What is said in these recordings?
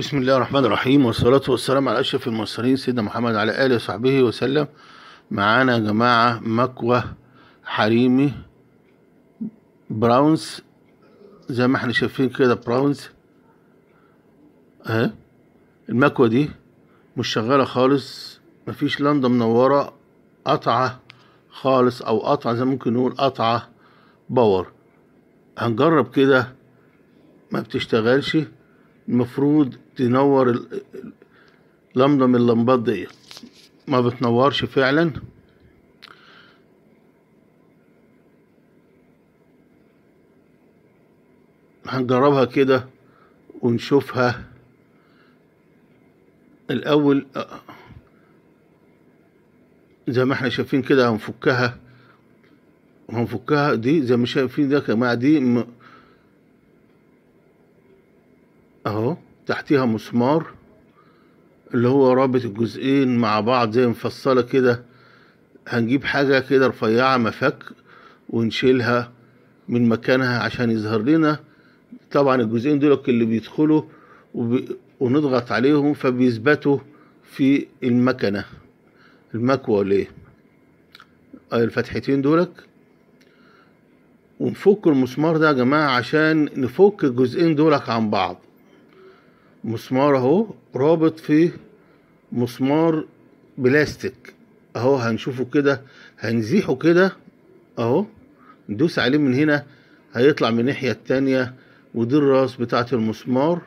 بسم الله الرحمن الرحيم والصلاة والسلام على أشرف المرسلين سيدنا محمد على آله وصحبه وسلم. معانا يا جماعة مكوى حريمي براونز زي ما إحنا شايفين كده براونز. اهي المكوى دي مش شغالة خالص مفيش لندا منورة قطعة خالص أو قطعة زي ممكن نقول قطعة power. هنجرب كده ما بتشتغلش. المفروض تنور لمبة من اللمبات دي. ما بتنورش فعلا. هنجربها كده ونشوفها. الأول زي ما إحنا شايفين كده هنفكها. هنفكها دي زي ما شايفين ده يا جماعة دي أهو تحتيها مسمار اللي هو رابط الجزئين مع بعض زي مفصلة كده. هنجيب حاجة كده رفيعة مفك ونشيلها من مكانها عشان يظهر لنا. طبعا الجزئين دول اللي بيدخلوا وب... ونضغط عليهم فبيثبتوا في المكنة. المكوى ليه الفتحتين دولك. ونفك المسمار ده يا جماعة عشان نفك الجزئين دولك عن بعض. مسمار اهو رابط في مسمار بلاستيك. اهو هنشوفه كده هنزيحه كده اهو ندوس عليه من هنا هيطلع من الناحية التانية ودي الراس بتاعة المسمار.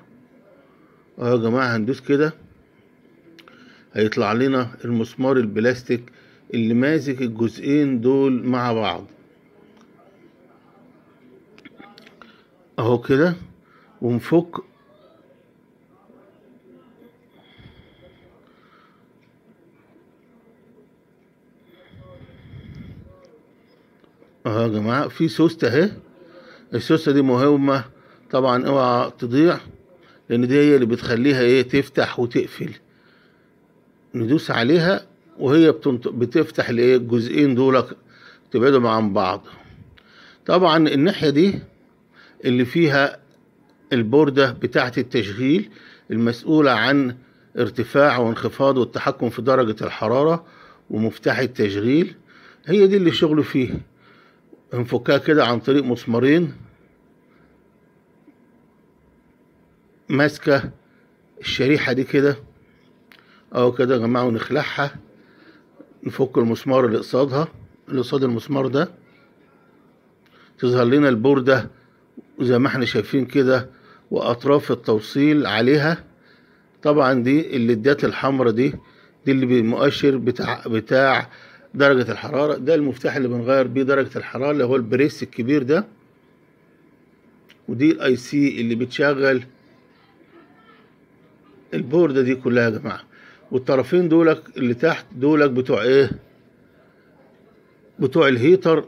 اهو يا جماعة هندوس كده. هيطلع لنا المسمار البلاستيك اللي ماسك الجزئين دول مع بعض. اهو كده ونفك اهو يا جماعة في سوستة اهي السوستة دي مهمة طبعا أوعى تضيع لأن دي هي اللي بتخليها إيه تفتح وتقفل. ندوس عليها وهي بتنط... بتفتح الإيه الجزئين دول تبعدهم عن بعض. طبعا الناحية دي اللي فيها البوردة بتاعة التشغيل المسؤولة عن ارتفاع وانخفاض والتحكم في درجة الحرارة ومفتاح التشغيل هي دي اللي شغله فيه. نفكها كده عن طريق مسمارين ماسكة الشريحة دي كده أهو كده يا جماعة ونخلعها نفك المسمار اللي قصادها اللي قصاد المسمار ده. تظهر لنا البوردة زي ما إحنا شايفين كده وأطراف التوصيل عليها. طبعا دي الليدات الحمراء دي دي اللي بالمؤشر بتاع بتاع درجة الحرارة ده المفتاح اللي بنغير بيه درجة الحرارة اللي هو البريس الكبير ده. ودي ال IC اللي بتشغل البوردة دي كلها يا جماعة. والطرفين دولك اللي تحت دولك بتوع إيه؟ بتوع ال heater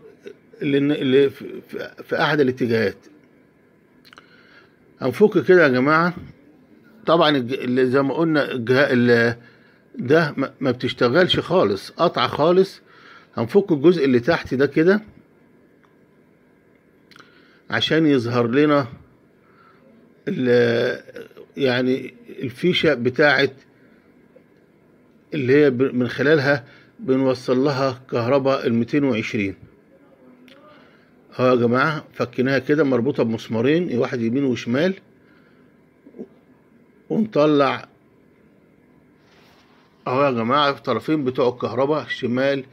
اللي, في, أحد الاتجاهات. هنفك كده يا جماعة. طبعا زي ما قلنا الجهاز ده ما بتشتغلش خالص. قطعة خالص. هنفك الجزء اللي تحت ده كده عشان يظهر لنا يعني الفيشة بتاعت اللي هي من خلالها بنوصل لها كهرباء ال 220 اهو يا جماعة فكيناها كده مربوطة بمسمارين واحد يمين وشمال ونطلع اهو يا جماعة الطرفين بتوع الكهرباء الشمال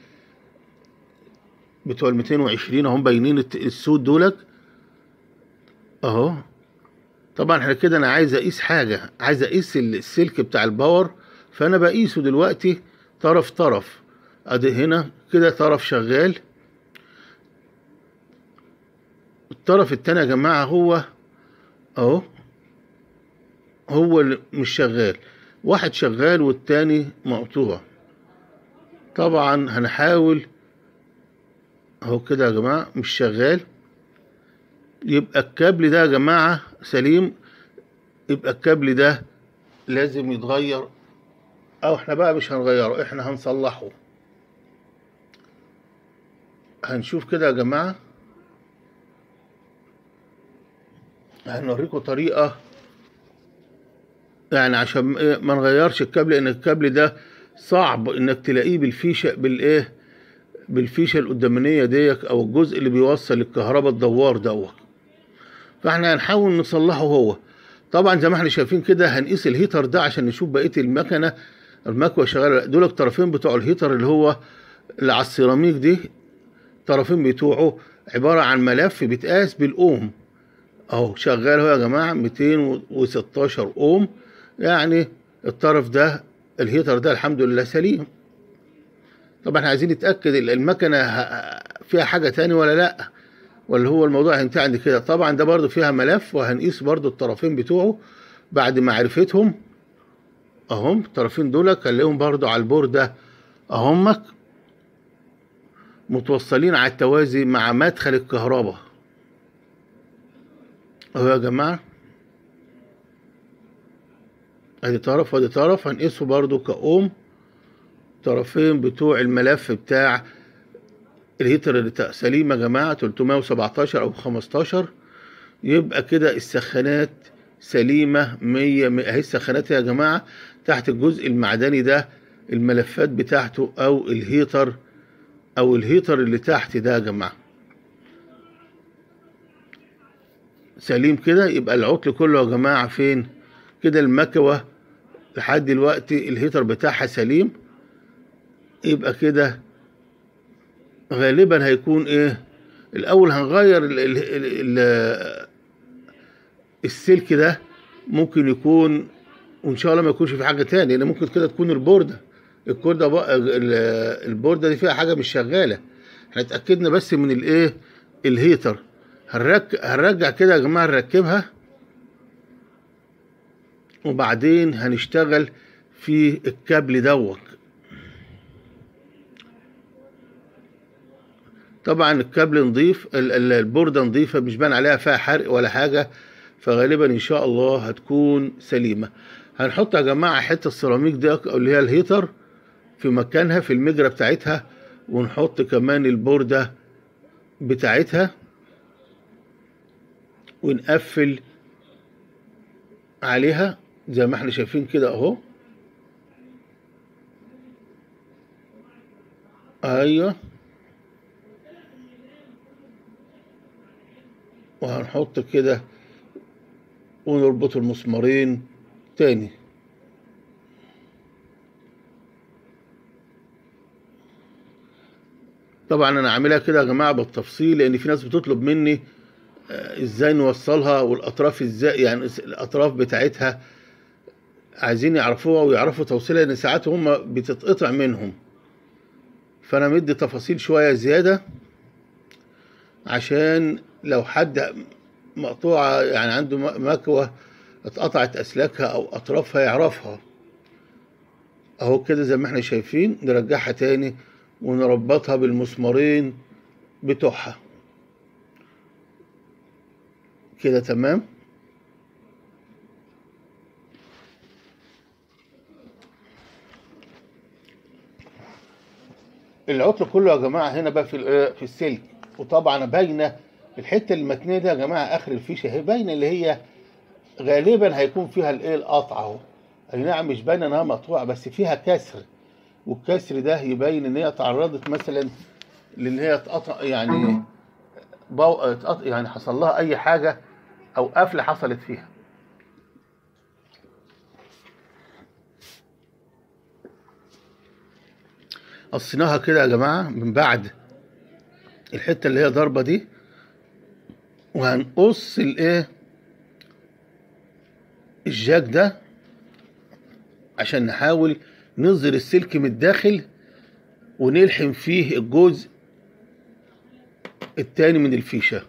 بتوع ال 220 اهم باينين السود دولت. اهو. طبعا إحنا كده أنا عايز اقيس حاجة عايز اقيس ال- السلك بتاع الباور فانا بقيسه دلوقتي طرف طرف. ادي هنا كده طرف شغال. الطرف التاني يا جماعة هو اهو هو اللي مش شغال. واحد شغال والتاني مقطوع. طبعا هنحاول أهو كده يا جماعة مش شغال. يبقى الكابل ده يا جماعة سليم يبقى الكابل ده لازم يتغير. أو إحنا بقى مش هنغيره إحنا هنصلحه. هنشوف كده يا جماعة. هنوريكم طريقة يعني عشان إيه ما نغيرش الكابل لأن الكابل ده صعب إنك تلاقيه بالفيشة بالإيه بالفيشة القدامانيه ديت أو الجزء اللي بيوصل الكهرباء الدوار دوت. فإحنا هنحاول نصلحه هو. طبعا زي ما إحنا شايفين كده هنقيس ال heater ده عشان نشوف بقية المكنة المكوه شغاله دول الطرفين بتوع ال heater اللي هو اللي على السيراميك دي الطرفين بتوعه عبارة عن ملف بيتقاس بالأوم. أهو شغال أهو يا جماعة 216 أوم. يعني الطرف ده ال heater ده الحمد لله سليم. طبعا إحنا عايزين نتأكد المكنة فيها حاجة تاني ولا لأ؟ ولا هو الموضوع هينتهي عند كده؟ طبعا ده برضو فيها ملف وهنقيس برضو الطرفين بتوعه بعد معرفتهم أهم الطرفين دول خليهم برضو على البوردة اهمك متوصلين على التوازي مع مدخل الكهرباء. أهو يا جماعة. ادي طرف وأدي طرف هنقيسه برضو كأوم طرفين بتوع الملف بتاع الهيتر اللي سليم يا جماعة 317 أو 15 يبقى كده السخانات سليمة 100 أهي السخانات يا جماعة تحت الجزء المعدني ده الملفات بتاعته أو ال heater أو ال heater اللي تحت ده يا جماعة. سليم كده يبقى العطل كله يا جماعة فين؟ كده المكوة لحد دلوقتي ال heater بتاعها سليم يبقى كده غالبا هيكون إيه؟ الأول هنغير ال ال ال السلك ده ممكن يكون وإن شاء الله ما يكونش في حاجة تاني لأن ممكن كده تكون البوردة. البوردة بقى البوردة دي فيها حاجة مش شغالة. إحنا اتأكدنا بس من الإيه؟ ال heater. هنرجع كده يا جماعة نركبها وبعدين هنشتغل في الكابل دوت. طبعا الكابل نضيف البوردة نضيفة مش بان عليها فيها حرق ولا حاجة فغالبا إن شاء الله هتكون سليمة. هنحط يا جماعة حتة السيراميك دي اللي هي ال heater في مكانها في المجرى بتاعتها ونحط كمان البوردة بتاعتها ونقفل عليها. زي ما إحنا شايفين كده اهو. أيوه. وهنحط كده ونربط المسمارين تاني. طبعا أنا عاملها كده يا جماعة بالتفصيل لأن في ناس بتطلب مني إزاي نوصلها والأطراف إزاي يعني الأطراف بتاعتها عايزين يعرفوها ويعرفوا توصيلها لأن ساعات هم بتتقطع منهم. فأنا مدي تفاصيل شوية زيادة عشان لو حد مقطوعة يعني عنده مكوة اتقطعت أسلاكها أو أطرافها يعرفها. أهو كده زي ما إحنا شايفين نرجعها تاني ونربطها بالمسمارين بتوعها. كده تمام؟ العطل كله يا جماعة هنا بقى في في السلك. وطبعا باينة الحتة المتنيه دي يا جماعة آخر الفيشة. هي باينة اللي هي غالبا هيكون فيها الإيه؟ القطع أهو. أي نعم مش باينة إنها مقطوعة بس فيها كسر. والكسر ده يبين إن هي تعرضت مثلا لإن هي اتقطع يعني بو... يعني حصل لها أي حاجة أو قفلة حصلت فيها. قصيناها كده يا جماعة من بعد الحتة اللي هي ضربة دي وهنقص الايه الجاك ده عشان نحاول نظهر السلك من الداخل ونلحم فيه الجزء التاني من الفيشة.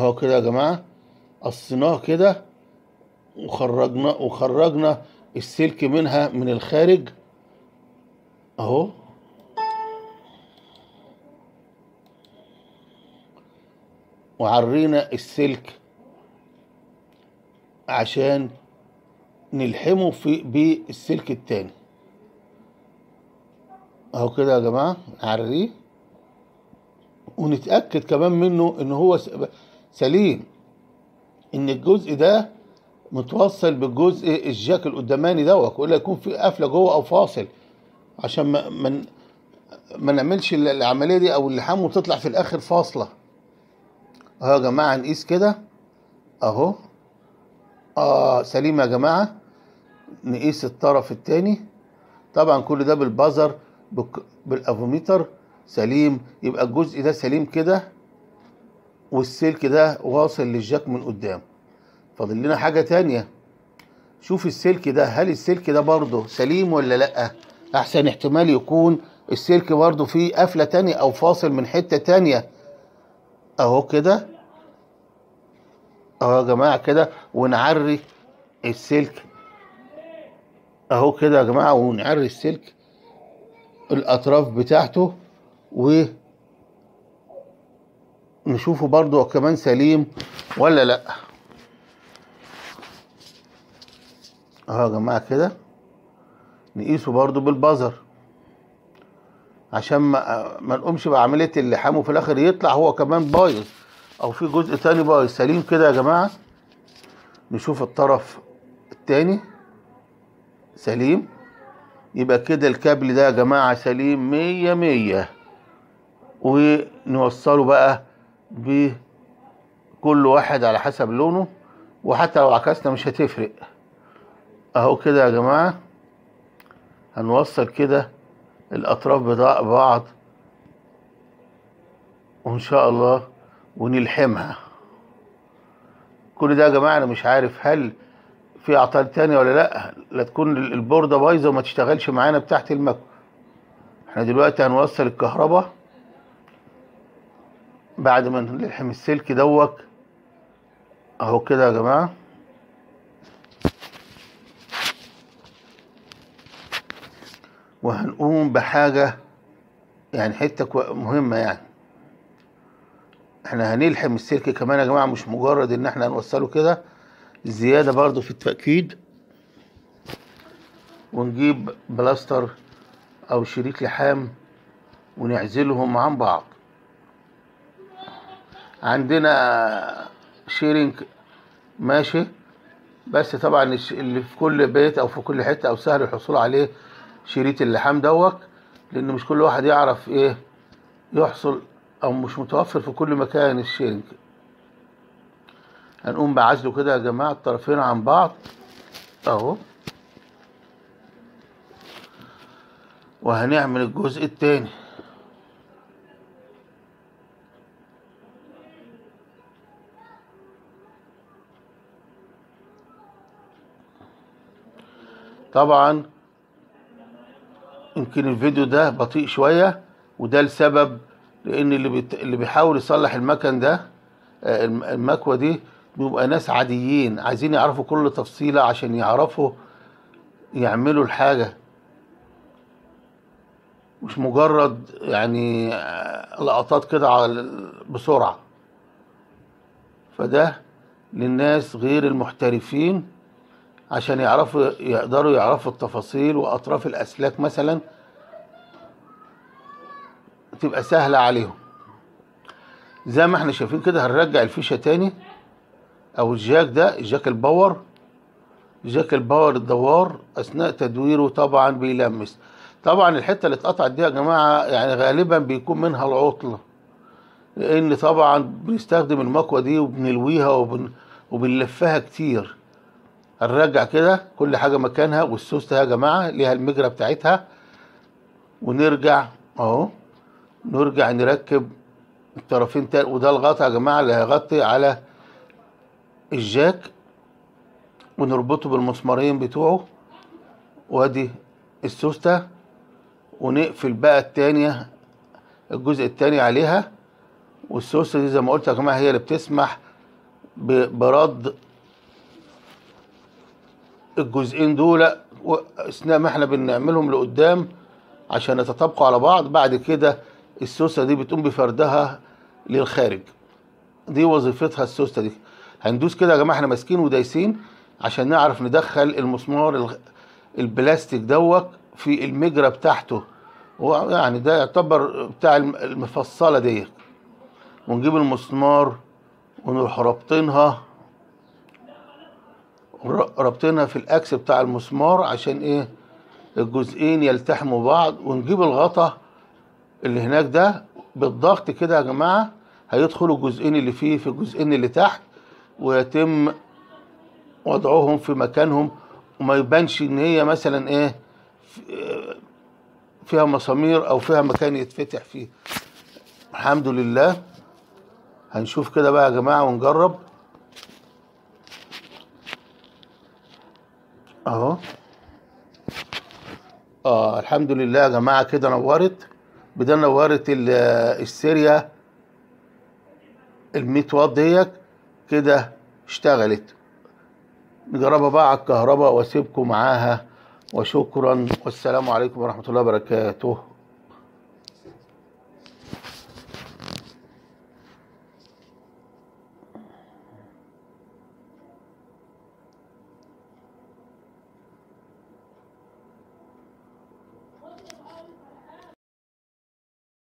اهو كده يا جماعة قصيناه كده وخرجنا وخرجنا السلك منها من الخارج. أهو. وعرينا السلك عشان نلحمه في بالسلك التاني. أهو كده يا جماعة نعريه. ونتأكد كمان منه إن هو سليم إن الجزء ده متوصل بالجزء الجاك القداماني دوت ولا يكون في قفلة جوه أو فاصل. عشان ما ما ما نعملش ال- العملية دي أو اللحام وتطلع في الآخر فاصلة. أهو يا جماعة نقيس كده. أهو. آه سليم يا جماعة. نقيس الطرف التاني. طبعا كل ده بالبازر بالأفوميتر. سليم يبقى الجزء ده سليم كده. والسلك ده واصل للجاك من قدام. فاضل لنا حاجة تانية. شوف السلك ده هل السلك ده برضه سليم ولا لأ؟ أحسن احتمال يكون السلك برضه فيه قفلة تانية أو فاصل من حتة تانية. أهو كده. أهو يا جماعة كده ونعري السلك. أهو كده يا جماعة ونعري السلك الأطراف بتاعته و نشوفه برضه هو كمان سليم ولا لأ؟ أهو يا جماعة كده. نقيسه برضو بالبزر. عشان ما ما نقومش بعملية اللحام وفي الآخر يطلع هو كمان بايظ. أو في جزء تاني بايظ. سليم كده يا جماعة. نشوف الطرف التاني. سليم. يبقى كده الكابل ده يا جماعة سليم مية مية. ونوصله بقى بكل واحد على حسب لونه وحتى لو عكسنا مش هتفرق. أهو كده يا جماعة هنوصل كده الأطراف بتاع بعض وإن شاء الله ونلحمها. كل ده يا جماعة أنا مش عارف هل في أعطال تانية ولا لأ لا تكون البوردة بايظة وما تشتغلش معانا بتاعت المكوى إحنا دلوقتي هنوصل الكهرباء. بعد ما نلحم السلك دوت أهو كده يا جماعة. وهنقوم بحاجة يعني حتة كو- مهمة يعني. إحنا هنلحم السلك كمان يا جماعة مش مجرد إن إحنا هنوصله كده. زيادة برضو في التأكيد. ونجيب بلاستر أو شريط لحام ونعزلهم عن بعض. عندنا shrink ماشي. بس طبعا اللي في كل بيت أو في كل حتة أو سهل الحصول عليه شريط اللحام دوت لأن مش كل واحد يعرف إيه يحصل أو مش متوفر في كل مكان الشيرنج. هنقوم بعزله كده يا جماعة الطرفين عن بعض. أهو. وهنعمل الجزء التاني. طبعا يمكن الفيديو ده بطيء شوية وده لسبب لأن اللي بيت... اللي بيحاول يصلح المكن ده آه، الم- المكوة دي بيبقى ناس عاديين عايزين يعرفوا كل تفصيلة عشان يعرفوا يعملوا الحاجة. مش مجرد يعني آه، لقطات كده بسرعة. فده للناس غير المحترفين عشان يعرفوا يقدروا يعرفوا التفاصيل وأطراف الأسلاك مثلا تبقى سهلة عليهم. زي ما إحنا شايفين كده هنرجع الفيشة تاني. أو ال jack ده ال jack ال power. jack ال power الدوار أثناء تدويره طبعا بيلمس. طبعا الحتة اللي اتقطعت دي يا جماعة يعني غالبا بيكون منها العطل لأن طبعا بنستخدم المكوة دي وبنلويها وبن وبنلفها كتير. هنرجع كده كل حاجة مكانها والسوسته يا جماعة ليها المجرى بتاعتها. ونرجع أهو نرجع نركب الطرفين تاني. وده الغطا يا جماعة اللي هيغطي على الجاك. ونربطه بالمسمارين بتوعه. وادي السوسته ونقفل بقى التانية الجزء التاني عليها. والسوسته دي زي ما قلت يا جماعة هي اللي بتسمح برد الجزئين دول أثناء ما إحنا بنعملهم لقدام عشان يتطابقوا على بعض بعد كده السوسته دي بتقوم بفردها للخارج. دي وظيفتها السوسته دي. هندوس كده يا جماعة إحنا ماسكين ودايسين عشان نعرف ندخل المسمار البلاستيك دوت في المجرى بتاعته. يعني ده يعتبر بتاع الم- المفصلة ديت. ونجيب المسمار ونروح رابطينها رابطينها في الأكس بتاع المسمار عشان إيه؟ الجزئين يلتحموا بعض ونجيب الغطا اللي هناك ده بالضغط كده يا جماعة. هيدخلوا الجزئين اللي فيه في الجزئين اللي تحت ويتم وضعهم في مكانهم وما يبانش إن هي مثلا إيه؟ فيها مسامير أو فيها مكان يتفتح فيه. الحمد لله. هنشوف كده بقى يا جماعة ونجرب. اهو. آه الحمد لله يا جماعة كده نورت. بدل نورت السيريا ال 100 واط ديت كده اشتغلت. نجربها بقى على الكهرباء واسيبكم معاها. وشكرا والسلام عليكم ورحمة الله وبركاته.